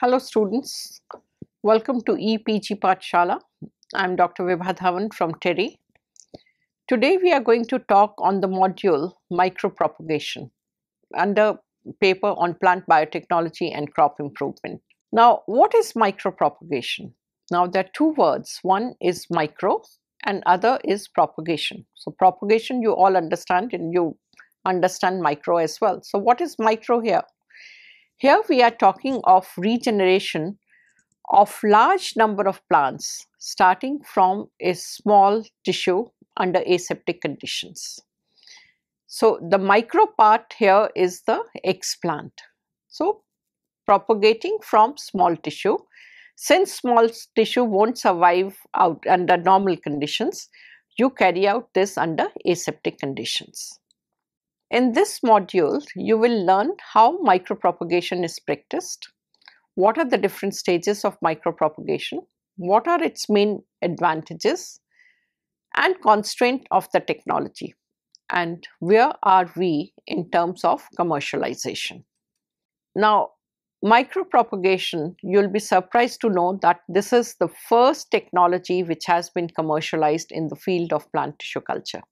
Hello students, welcome to EPG Pathshala. I am Dr. Vibha Dhawan from TERI. Today we are going to talk on the module micropropagation under paper on plant biotechnology and crop improvement. Now what is micropropagation? Now there are two words, one is micro and other is propagation. So propagation you all understand and you understand micro as well. So what is micro here? Here we are talking of regeneration of large number of plants starting from a small tissue under aseptic conditions. So the micro part here is the explant. So propagating from small tissue. Since small tissue won't survive out under normal conditions, you carry out this under aseptic conditions. In this module, you will learn how micropropagation is practiced, what are the different stages of micropropagation, what are its main advantages and constraint of the technology and where are we in terms of commercialization. Now, micropropagation, you'll be surprised to know that this is the first technology which has been commercialized in the field of plant tissue culture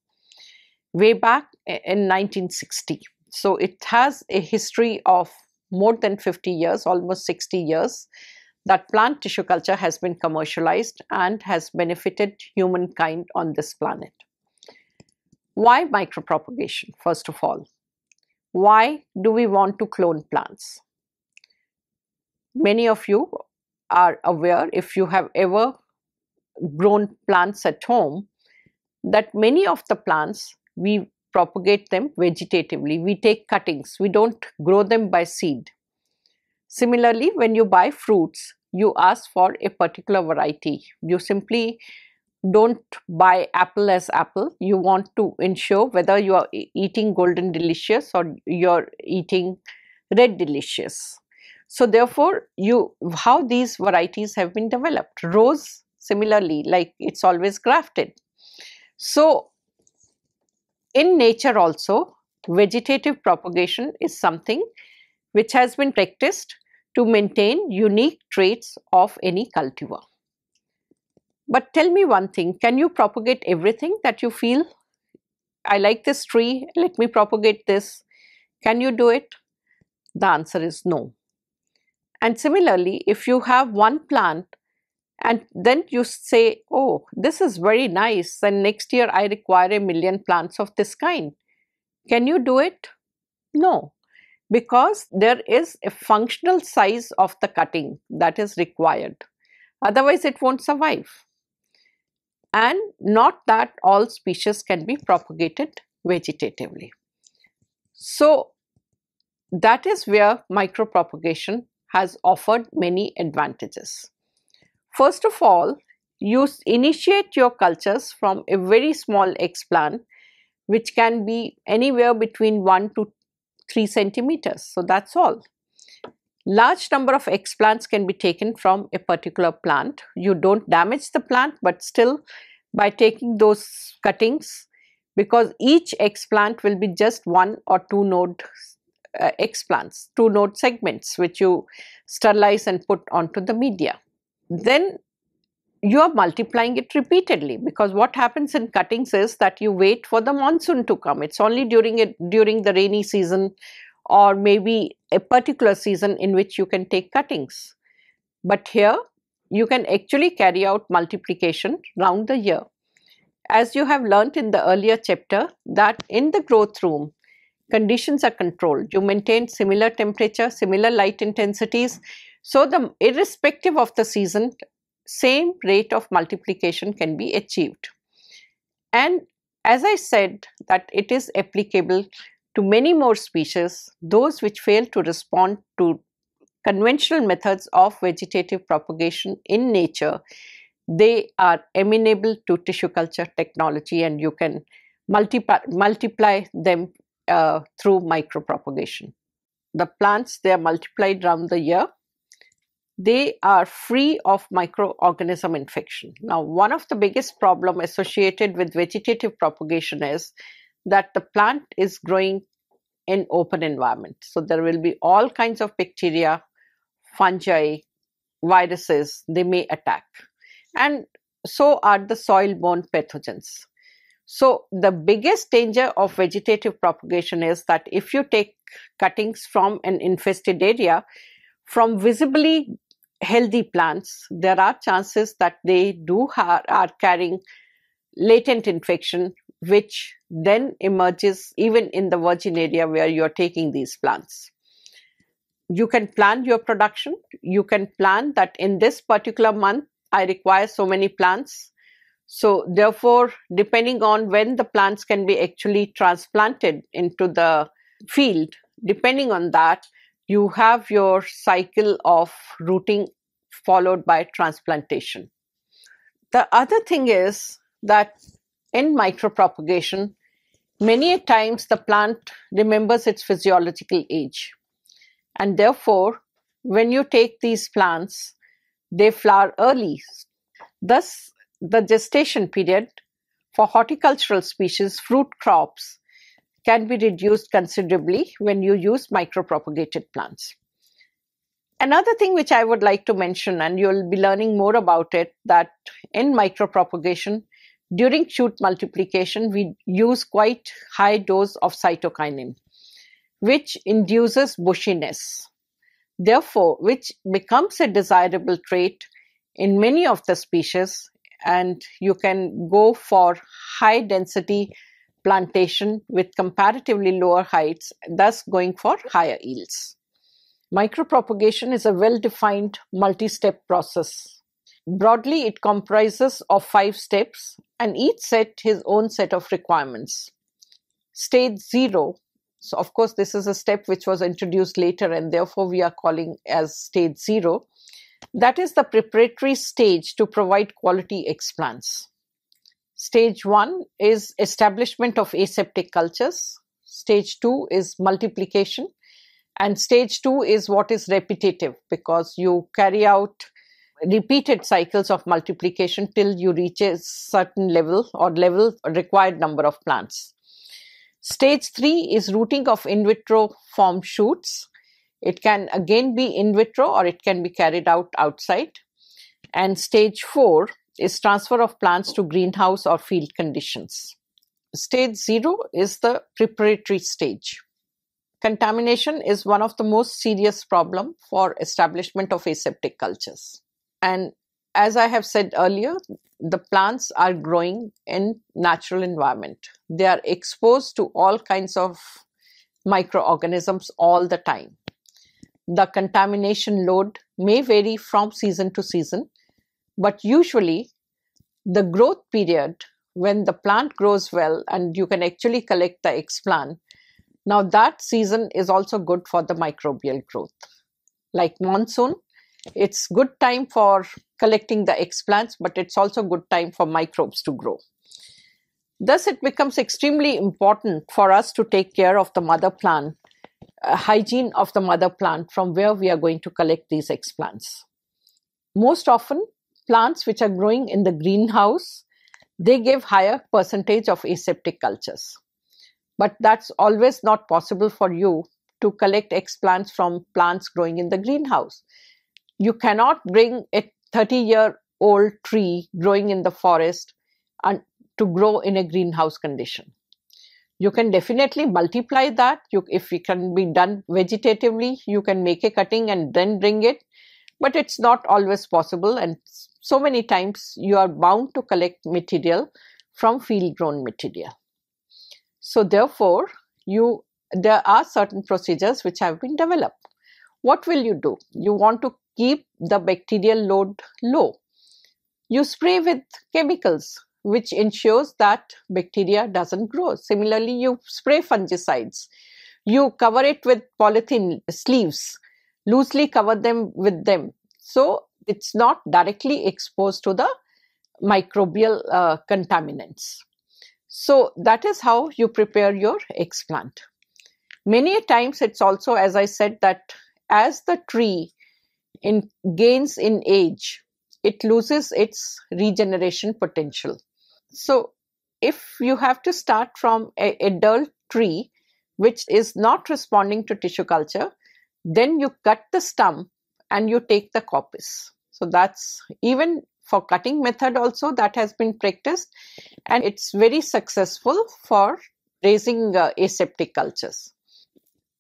way back in 1960. So it has a history of more than 50 years, almost 60 years, that plant tissue culture has been commercialized and has benefited humankind on this planet. Why micropropagation, first of all? Why do we want to clone plants? Many of you are aware, if you have ever grown plants at home, that many of the plants we propagate them vegetatively. We take cuttings, we don't grow them by seed. Similarly, when you buy fruits, you ask for a particular variety. You simply don't buy apple as apple. You want to ensure whether you are eating golden delicious or you're eating red delicious. So therefore, you how these varieties have been developed. Rose similarly, like it's always grafted. So in nature also, vegetative propagation is something which has been practiced to maintain unique traits of any cultivar. But tell me one thing, can you propagate everything that you feel? I like this tree, let me propagate this. Can you do it? The answer is no. And similarly, if you have one plant and then you say, oh, this is very nice and next year I require a million plants of this kind. Can you do it? No, because there is a functional size of the cutting that is required. Otherwise, it won't survive. And not that all species can be propagated vegetatively. So, that is where micropropagation has offered many advantages. First of all, you initiate your cultures from a very small explant which can be anywhere between 1 to 3 centimeters. So that's all. Large number of explants can be taken from a particular plant. You don't damage the plant but still by taking those cuttings because each explant will be just one or two node uh, explants, two node segments which you sterilize and put onto the media then you are multiplying it repeatedly because what happens in cuttings is that you wait for the monsoon to come. It's only during it during the rainy season or maybe a particular season in which you can take cuttings. But here you can actually carry out multiplication round the year. As you have learnt in the earlier chapter that in the growth room conditions are controlled. You maintain similar temperature, similar light intensities so the irrespective of the season, same rate of multiplication can be achieved. And as I said that it is applicable to many more species, those which fail to respond to conventional methods of vegetative propagation in nature, they are amenable to tissue culture technology and you can multiply, multiply them uh, through micropropagation. The plants, they are multiplied around the year they are free of microorganism infection. Now, one of the biggest problem associated with vegetative propagation is that the plant is growing in open environment. So there will be all kinds of bacteria, fungi, viruses they may attack. And so are the soil borne pathogens. So, the biggest danger of vegetative propagation is that if you take cuttings from an infested area, from visibly healthy plants, there are chances that they do ha- are carrying latent infection, which then emerges even in the virgin area where you're taking these plants. You can plan your production. You can plan that in this particular month, I require so many plants so therefore, depending on when the plants can be actually transplanted into the field, depending on that, you have your cycle of rooting followed by transplantation. The other thing is that in micropropagation, many times the plant remembers its physiological age. And therefore, when you take these plants, they flower early. Thus, the gestation period for horticultural species, fruit crops, can be reduced considerably when you use micropropagated plants. Another thing which I would like to mention, and you'll be learning more about it, that in micropropagation, during shoot multiplication, we use quite high dose of cytokinin, which induces bushiness. Therefore, which becomes a desirable trait in many of the species and you can go for high density plantation with comparatively lower heights, thus going for higher yields. Micropropagation is a well-defined multi-step process. Broadly, it comprises of five steps and each set his own set of requirements. Stage zero, so of course this is a step which was introduced later and therefore we are calling as stage zero, that is the preparatory stage to provide quality explants. Stage 1 is establishment of aseptic cultures. Stage 2 is multiplication. And stage 2 is what is repetitive because you carry out repeated cycles of multiplication till you reach a certain level or level required number of plants. Stage 3 is rooting of in vitro form shoots it can again be in vitro or it can be carried out outside. And stage four is transfer of plants to greenhouse or field conditions. Stage zero is the preparatory stage. Contamination is one of the most serious problem for establishment of aseptic cultures. And as I have said earlier, the plants are growing in natural environment. They are exposed to all kinds of microorganisms all the time the contamination load may vary from season to season, but usually the growth period when the plant grows well and you can actually collect the explant, now that season is also good for the microbial growth. Like monsoon, it's good time for collecting the explants, but it's also good time for microbes to grow. Thus, it becomes extremely important for us to take care of the mother plant uh, hygiene of the mother plant from where we are going to collect these explants. Most often, plants which are growing in the greenhouse, they give higher percentage of aseptic cultures. But that's always not possible for you to collect explants from plants growing in the greenhouse. You cannot bring a 30 year old tree growing in the forest and to grow in a greenhouse condition you can definitely multiply that you, if it can be done vegetatively you can make a cutting and then bring it but it's not always possible and so many times you are bound to collect material from field grown material so therefore you there are certain procedures which have been developed what will you do you want to keep the bacterial load low you spray with chemicals which ensures that bacteria doesn't grow. Similarly, you spray fungicides. You cover it with polythene sleeves, loosely cover them with them. So it's not directly exposed to the microbial uh, contaminants. So that is how you prepare your explant. Many times it's also, as I said, that as the tree in, gains in age, it loses its regeneration potential. So if you have to start from a adult tree which is not responding to tissue culture, then you cut the stump and you take the coppice. So that's even for cutting method also that has been practiced and it's very successful for raising uh, aseptic cultures.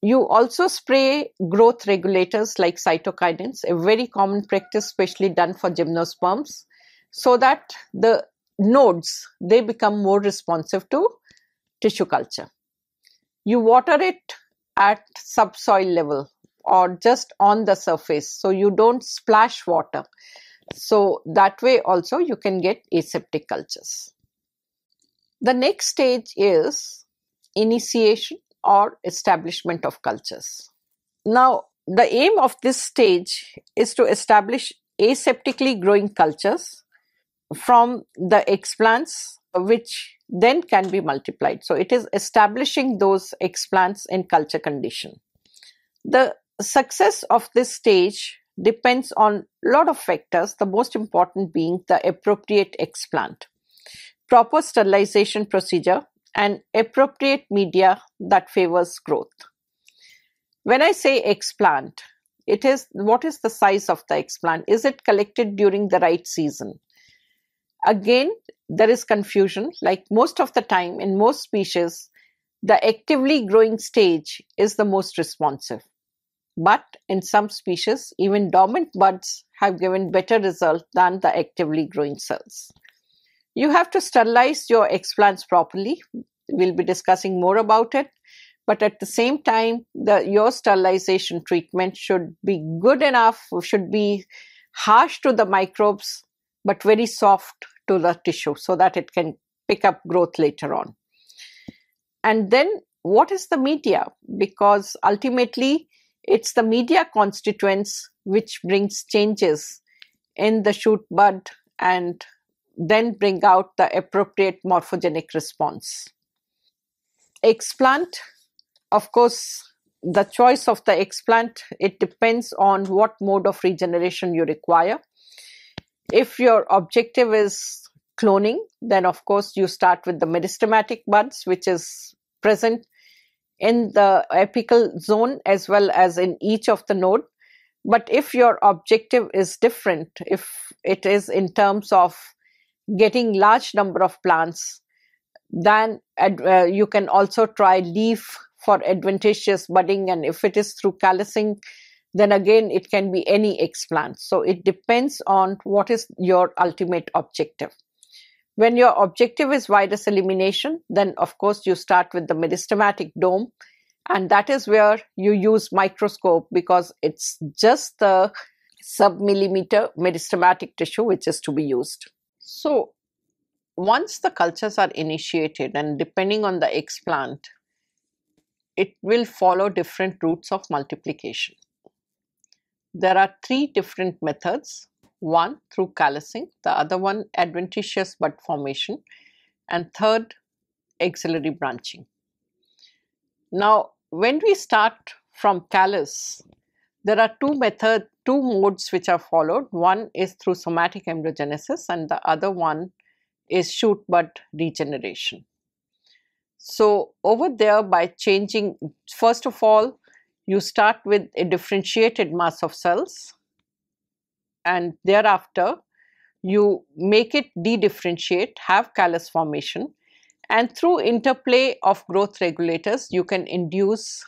You also spray growth regulators like cytokinins, a very common practice especially done for gymnosperms so that the nodes they become more responsive to tissue culture. You water it at subsoil level or just on the surface so you don't splash water. So that way also you can get aseptic cultures. The next stage is initiation or establishment of cultures. Now, the aim of this stage is to establish aseptically growing cultures from the explants which then can be multiplied. So it is establishing those explants in culture condition. The success of this stage depends on a lot of factors, the most important being the appropriate explant, proper sterilization procedure, and appropriate media that favors growth. When I say explant, it is what is the size of the explant? Is it collected during the right season? Again, there is confusion. Like most of the time, in most species, the actively growing stage is the most responsive. But in some species, even dormant buds have given better result than the actively growing cells. You have to sterilize your explants properly. We'll be discussing more about it. But at the same time, the, your sterilization treatment should be good enough, should be harsh to the microbes, but very soft to the tissue so that it can pick up growth later on. And then what is the media? Because ultimately it's the media constituents which brings changes in the shoot bud and then bring out the appropriate morphogenic response. Explant, of course, the choice of the explant, it depends on what mode of regeneration you require. If your objective is cloning, then of course you start with the meristematic buds, which is present in the apical zone as well as in each of the node. But if your objective is different, if it is in terms of getting large number of plants, then uh, you can also try leaf for adventitious budding. And if it is through callusing, then again it can be any explant. So it depends on what is your ultimate objective. When your objective is virus elimination, then of course you start with the meristematic dome and that is where you use microscope because it's just the sub-millimeter meristematic tissue which is to be used. So once the cultures are initiated and depending on the explant, it will follow different routes of multiplication. There are three different methods one through callusing, the other one adventitious bud formation, and third axillary branching. Now, when we start from callus, there are two methods, two modes which are followed. One is through somatic embryogenesis and the other one is shoot bud regeneration. So over there by changing, first of all, you start with a differentiated mass of cells and thereafter you make it de-differentiate, have callus formation and through interplay of growth regulators you can induce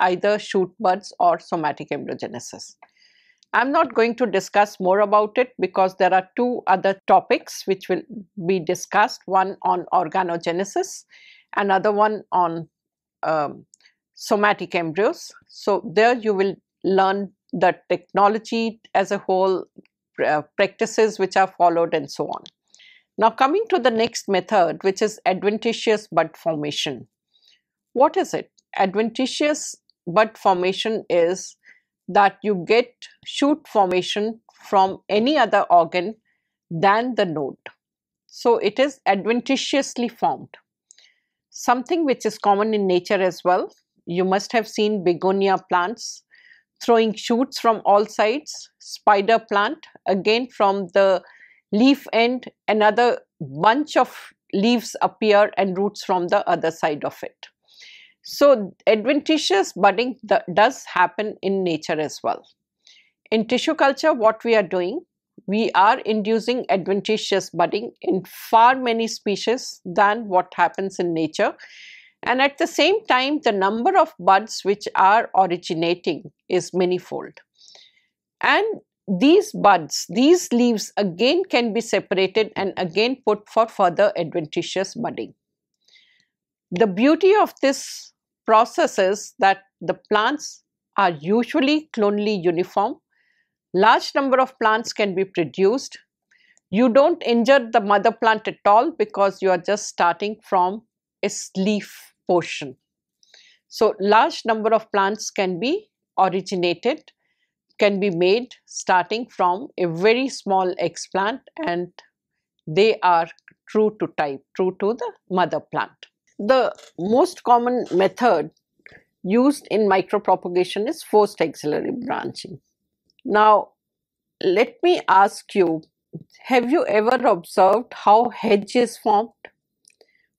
either shoot buds or somatic embryogenesis. I'm not going to discuss more about it because there are two other topics which will be discussed, one on organogenesis, another one on um, somatic embryos. So there you will learn the technology as a whole, uh, practices which are followed and so on. Now coming to the next method which is adventitious bud formation. What is it? Adventitious bud formation is that you get shoot formation from any other organ than the node. So it is adventitiously formed. Something which is common in nature as well. You must have seen begonia plants throwing shoots from all sides, spider plant, again from the leaf end, another bunch of leaves appear and roots from the other side of it. So adventitious budding does happen in nature as well. in tissue culture what we are doing, we are inducing adventitious budding in far many species than what happens in nature and at the same time the number of buds which are originating is manifold. And these buds, these leaves again can be separated and again put for further adventitious budding. The beauty of this process is that the plants are usually clonally uniform. Large number of plants can be produced. You don't injure the mother plant at all because you are just starting from a leaf portion. So large number of plants can be originated can be made starting from a very small explant and they are true to type, true to the mother plant. The most common method used in micropropagation is forced axillary branching. Now, let me ask you, have you ever observed how hedge is formed?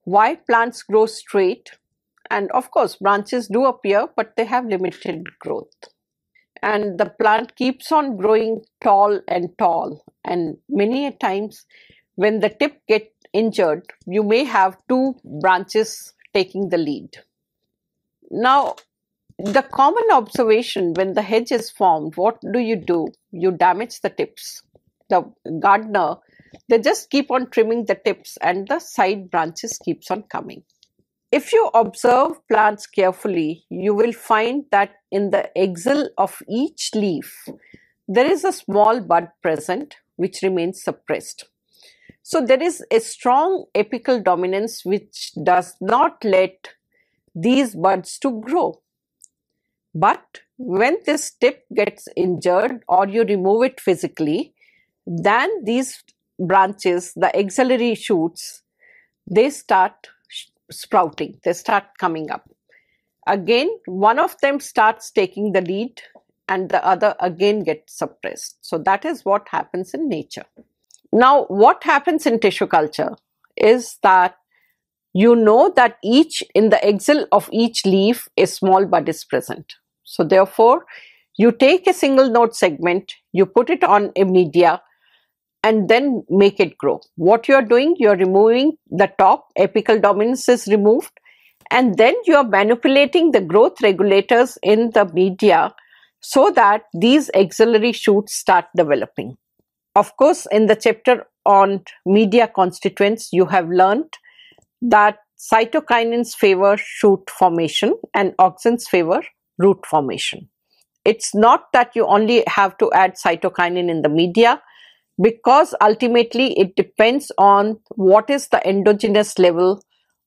Why plants grow straight? And of course, branches do appear, but they have limited growth. And the plant keeps on growing tall and tall. And many a times when the tip get injured you may have two branches taking the lead. Now the common observation when the hedge is formed what do you do? You damage the tips. The gardener they just keep on trimming the tips and the side branches keeps on coming if you observe plants carefully, you will find that in the axil of each leaf, there is a small bud present which remains suppressed. So there is a strong apical dominance which does not let these buds to grow. But when this tip gets injured or you remove it physically, then these branches, the axillary shoots, they start sprouting, they start coming up. Again, one of them starts taking the lead and the other again gets suppressed. So that is what happens in nature. Now, what happens in tissue culture is that you know that each in the axil of each leaf a small bud is present. So therefore, you take a single node segment, you put it on a media and then make it grow. What you are doing, you are removing the top, apical dominance is removed, and then you are manipulating the growth regulators in the media so that these axillary shoots start developing. Of course, in the chapter on media constituents, you have learned that cytokinins favor shoot formation and auxins favor root formation. It's not that you only have to add cytokinin in the media, because ultimately it depends on what is the endogenous level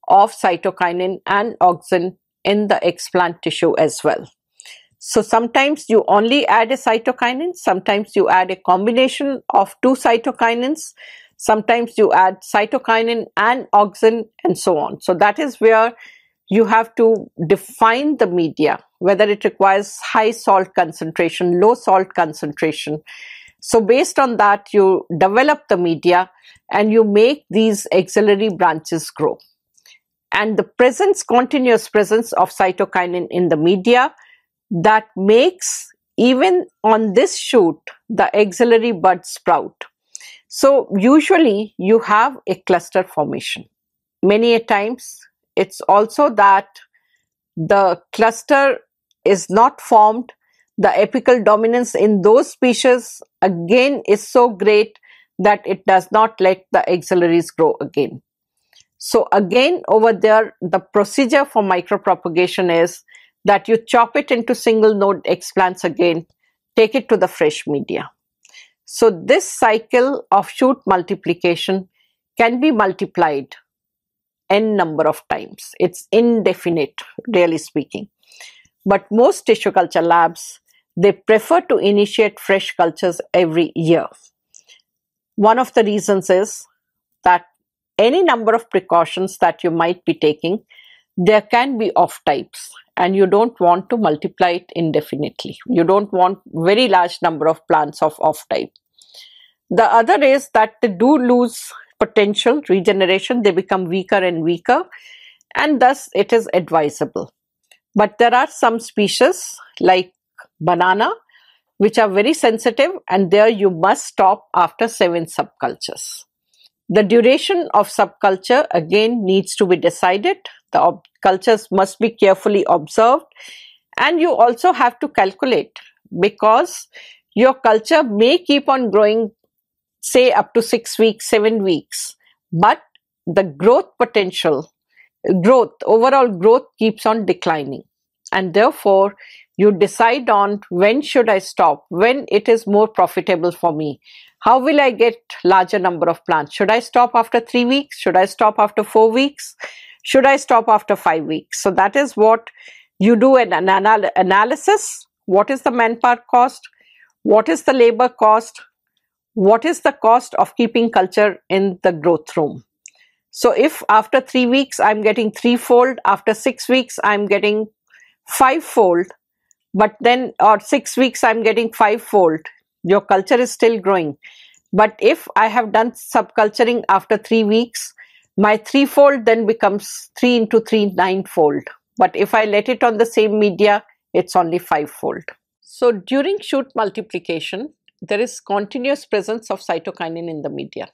of cytokinin and auxin in the explant tissue as well. So sometimes you only add a cytokinin, sometimes you add a combination of two cytokinins, sometimes you add cytokinin and auxin and so on. So that is where you have to define the media, whether it requires high salt concentration, low salt concentration, so based on that, you develop the media and you make these axillary branches grow. And the presence, continuous presence of cytokinin in the media that makes even on this shoot the axillary bud sprout. So usually you have a cluster formation. Many a times it's also that the cluster is not formed the apical dominance in those species again is so great that it does not let the axillaries grow again. So again over there the procedure for micropropagation is that you chop it into single node explants again, take it to the fresh media. So this cycle of shoot multiplication can be multiplied n number of times. It's indefinite really speaking. But most tissue culture labs they prefer to initiate fresh cultures every year. One of the reasons is that any number of precautions that you might be taking, there can be off types and you don't want to multiply it indefinitely. You don't want very large number of plants of off type. The other is that they do lose potential regeneration, they become weaker and weaker and thus it is advisable. But there are some species like banana which are very sensitive and there you must stop after 7 subcultures. The duration of subculture again needs to be decided. The cultures must be carefully observed and you also have to calculate because your culture may keep on growing say up to 6 weeks, 7 weeks but the growth potential, growth, overall growth keeps on declining and therefore you decide on when should I stop, when it is more profitable for me. How will I get larger number of plants? Should I stop after three weeks? Should I stop after four weeks? Should I stop after five weeks? So that is what you do an anal analysis. What is the manpower cost? What is the labor cost? What is the cost of keeping culture in the growth room? So if after three weeks I'm getting threefold, after six weeks I'm getting fivefold, but then or six weeks I'm getting five fold your culture is still growing. But if I have done subculturing after three weeks, my threefold then becomes three into three ninefold. But if I let it on the same media, it's only fivefold. So during shoot multiplication, there is continuous presence of cytokinin in the media.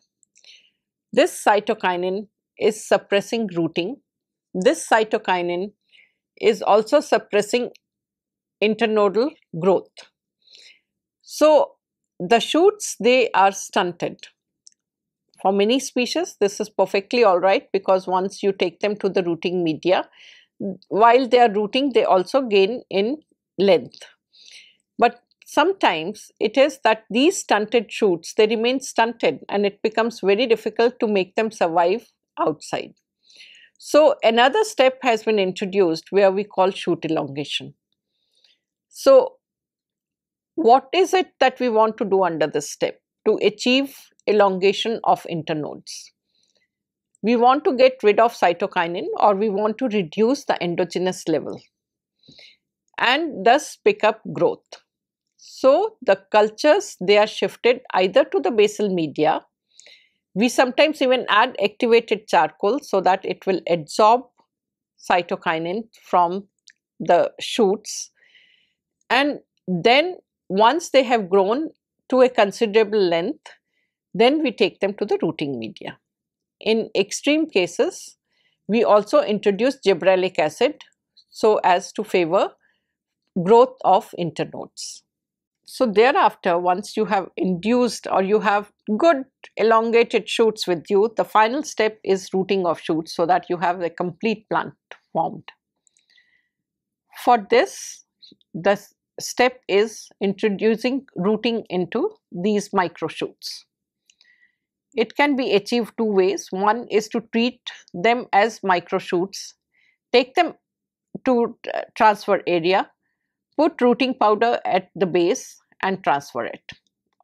This cytokinin is suppressing rooting. This cytokinin is also suppressing internodal growth. So the shoots, they are stunted. For many species, this is perfectly alright because once you take them to the rooting media, while they are rooting, they also gain in length. But sometimes it is that these stunted shoots, they remain stunted and it becomes very difficult to make them survive outside. So another step has been introduced where we call shoot elongation. So what is it that we want to do under this step to achieve elongation of internodes? We want to get rid of cytokinin or we want to reduce the endogenous level and thus pick up growth. So the cultures they are shifted either to the basal media we sometimes even add activated charcoal so that it will absorb cytokinin from the shoots and then once they have grown to a considerable length then we take them to the rooting media. In extreme cases we also introduce gibberellic acid so as to favor growth of internodes. So thereafter, once you have induced or you have good elongated shoots with you, the final step is rooting of shoots so that you have a complete plant formed. For this, the step is introducing rooting into these micro shoots. It can be achieved two ways. One is to treat them as micro shoots, take them to transfer area, put rooting powder at the base and transfer it.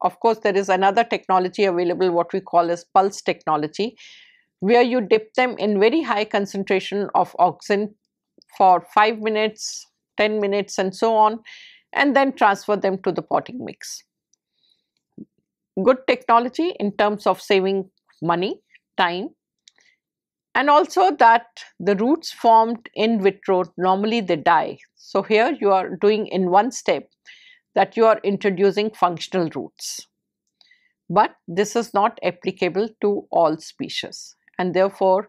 Of course, there is another technology available what we call as pulse technology where you dip them in very high concentration of auxin for 5 minutes, 10 minutes and so on and then transfer them to the potting mix. Good technology in terms of saving money, time and also that the roots formed in vitro normally they die. So here you are doing in one step that you are introducing functional roots. But this is not applicable to all species and therefore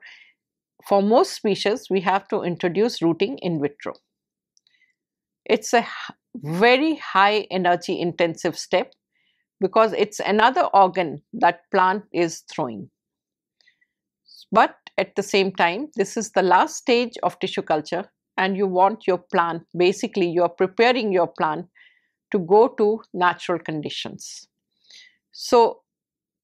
for most species we have to introduce rooting in vitro. It's a very high energy intensive step because it's another organ that plant is throwing. But at the same time this is the last stage of tissue culture and you want your plant basically you are preparing your plant to go to natural conditions. So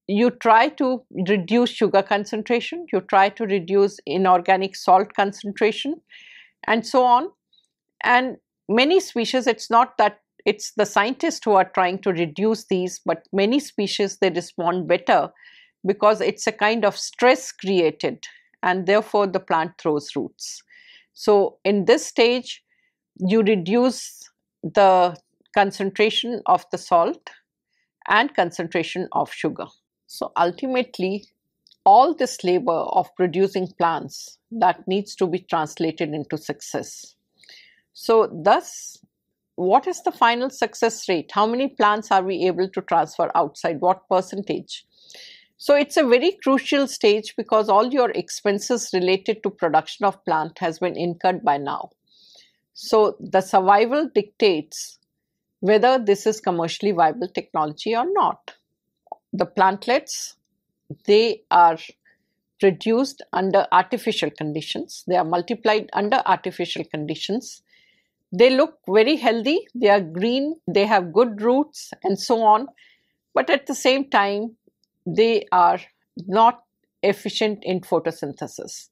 you try to reduce sugar concentration, you try to reduce inorganic salt concentration and so on. And many species, it's not that it's the scientists who are trying to reduce these, but many species they respond better because it's a kind of stress created and therefore the plant throws roots. So in this stage, you reduce the concentration of the salt and concentration of sugar. So ultimately all this labor of producing plants that needs to be translated into success. So thus what is the final success rate? How many plants are we able to transfer outside? What percentage? So it's a very crucial stage because all your expenses related to production of plant has been incurred by now. So the survival dictates whether this is commercially viable technology or not. The plantlets, they are produced under artificial conditions. They are multiplied under artificial conditions. They look very healthy, they are green, they have good roots and so on. But at the same time, they are not efficient in photosynthesis.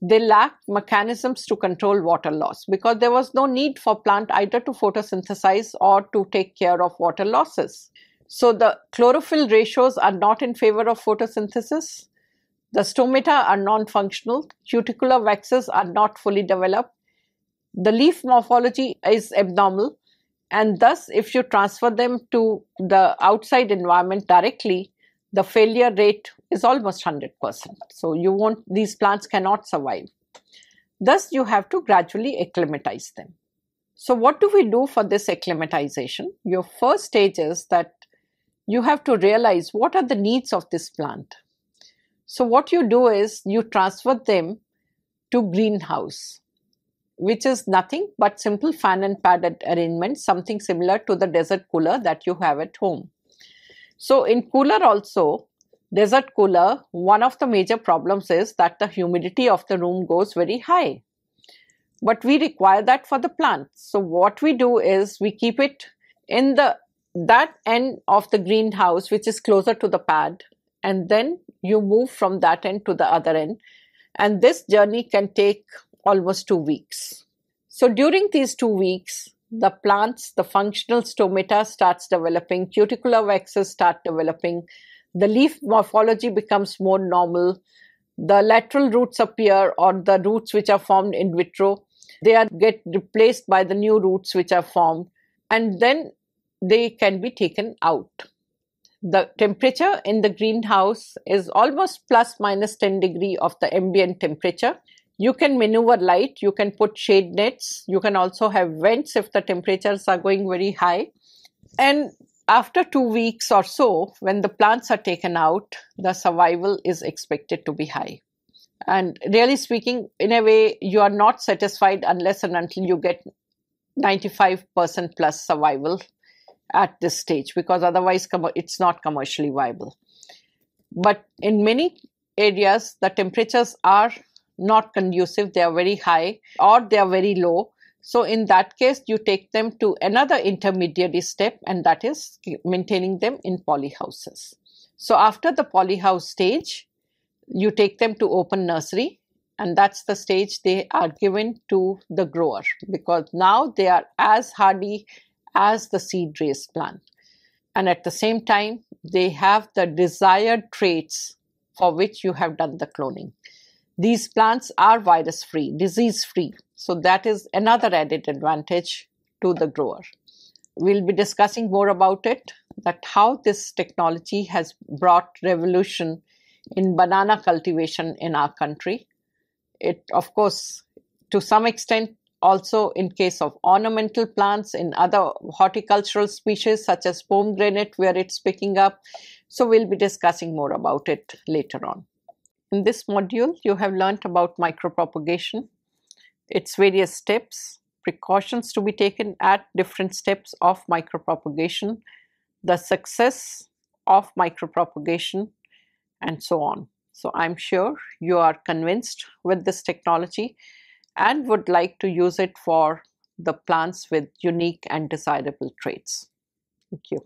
They lack mechanisms to control water loss because there was no need for plant either to photosynthesize or to take care of water losses. So the chlorophyll ratios are not in favor of photosynthesis. The stomata are non-functional. Cuticular waxes are not fully developed. The leaf morphology is abnormal and thus if you transfer them to the outside environment directly, the failure rate is almost 100%. So you won't, these plants cannot survive. Thus, you have to gradually acclimatize them. So what do we do for this acclimatization? Your first stage is that you have to realize what are the needs of this plant. So what you do is you transfer them to greenhouse, which is nothing but simple fan and pad arrangement, something similar to the desert cooler that you have at home. So in cooler also, desert cooler, one of the major problems is that the humidity of the room goes very high. But we require that for the plant. So what we do is we keep it in the that end of the greenhouse which is closer to the pad and then you move from that end to the other end and this journey can take almost two weeks. So during these two weeks, the plants, the functional stomata starts developing, cuticular waxes start developing, the leaf morphology becomes more normal, the lateral roots appear or the roots which are formed in vitro, they are get replaced by the new roots which are formed and then they can be taken out. The temperature in the greenhouse is almost plus minus 10 degree of the ambient temperature you can maneuver light, you can put shade nets, you can also have vents if the temperatures are going very high. And after two weeks or so, when the plants are taken out, the survival is expected to be high. And really speaking, in a way, you are not satisfied unless and until you get 95% plus survival at this stage, because otherwise it's not commercially viable. But in many areas, the temperatures are not conducive, they are very high or they are very low. So in that case, you take them to another intermediary step and that is maintaining them in polyhouses. So after the polyhouse stage, you take them to open nursery and that's the stage they are given to the grower because now they are as hardy as the seed raised plant. And at the same time, they have the desired traits for which you have done the cloning. These plants are virus free, disease free. So that is another added advantage to the grower. We'll be discussing more about it, that how this technology has brought revolution in banana cultivation in our country. It, of course, to some extent, also in case of ornamental plants in other horticultural species such as pomegranate where it's picking up. So we'll be discussing more about it later on. In this module, you have learnt about micropropagation, its various steps, precautions to be taken at different steps of micropropagation, the success of micropropagation, and so on. So I'm sure you are convinced with this technology and would like to use it for the plants with unique and desirable traits. Thank you.